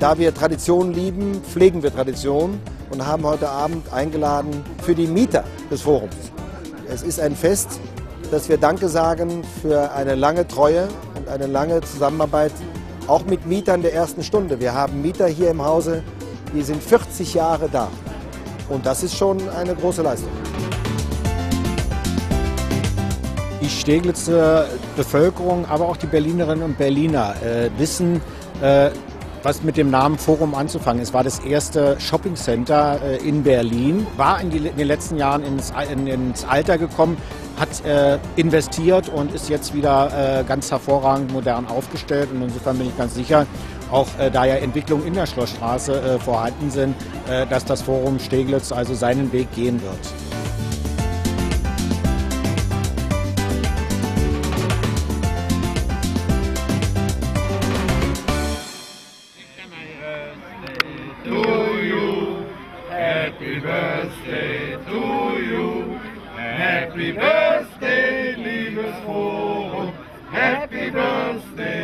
Da wir Tradition lieben, pflegen wir Tradition und haben heute Abend eingeladen für die Mieter des Forums. Es ist ein Fest, dass wir Danke sagen für eine lange Treue und eine lange Zusammenarbeit, auch mit Mietern der ersten Stunde. Wir haben Mieter hier im Hause, die sind 40 Jahre da. Und das ist schon eine große Leistung. Die Steglitzer Bevölkerung, aber auch die Berlinerinnen und Berliner äh, wissen, äh, was mit dem Namen Forum anzufangen ist. War das erste Shoppingcenter äh, in Berlin, war in, den letzten Jahren ins, in, ins Alter gekommen, hat äh, investiert und ist jetzt wieder äh, ganz hervorragend modern aufgestellt. Und insofern bin ich ganz sicher, auch da ja Entwicklungen in der Schlossstraße vorhanden sind, dass das Forum Steglitz also seinen Weg gehen wird. Happy birthday to you. Happy birthday, liebes Forum. Happy birthday.